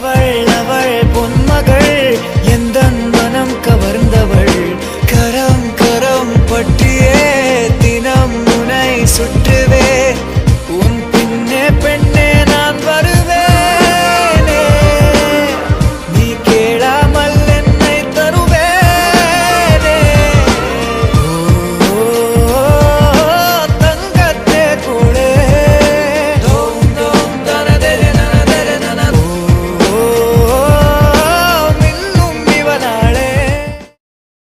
vậy là